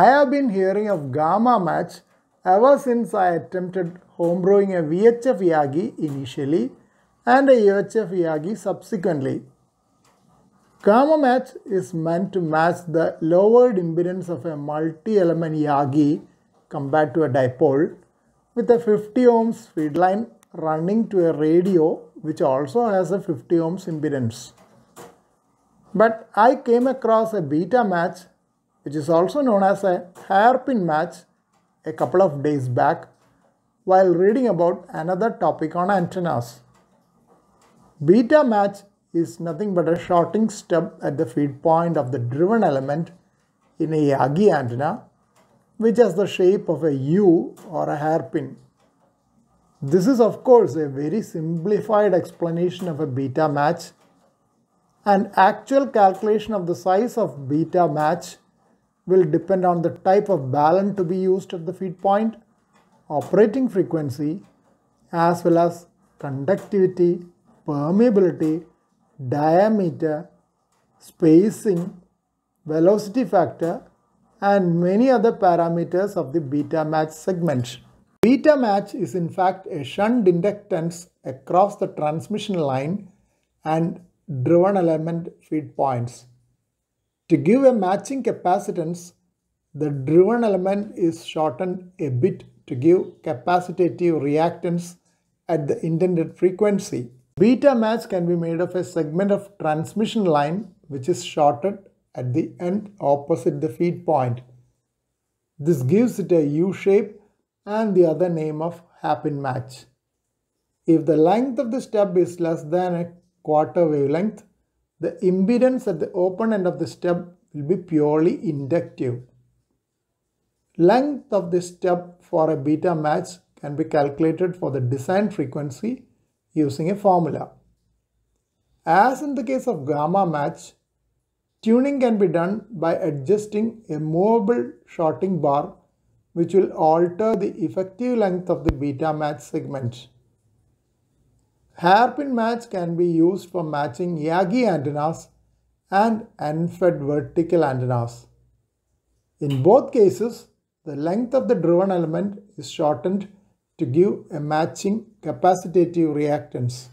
I have been hearing of gamma match ever since I attempted homebrewing a VHF Yagi initially and a UHF Yagi subsequently. Gamma match is meant to match the lowered impedance of a multi-element Yagi compared to a dipole with a 50 ohms feed line running to a radio which also has a 50 ohms impedance. But I came across a beta match which is also known as a hairpin match a couple of days back while reading about another topic on antennas. Beta match is nothing but a shorting stub at the feed point of the driven element in a Yagi antenna which has the shape of a U or a hairpin. This is of course a very simplified explanation of a beta match and actual calculation of the size of beta match will depend on the type of balun to be used at the feed point, operating frequency, as well as conductivity, permeability, diameter, spacing, velocity factor, and many other parameters of the beta match segment. Beta match is in fact a shunt inductance across the transmission line and driven element feed points. To give a matching capacitance, the driven element is shortened a bit to give capacitive reactance at the intended frequency. Beta match can be made of a segment of transmission line which is shorted at the end opposite the feed point. This gives it a U shape and the other name of hairpin match. If the length of the stub is less than a quarter wavelength, the impedance at the open end of the stub will be purely inductive. Length of the stub for a beta match can be calculated for the design frequency using a formula. As in the case of gamma match, tuning can be done by adjusting a movable shorting bar which will alter the effective length of the beta match segment. Hairpin match can be used for matching Yagi antennas and unfed vertical antennas. In both cases, the length of the driven element is shortened to give a matching capacitive reactance.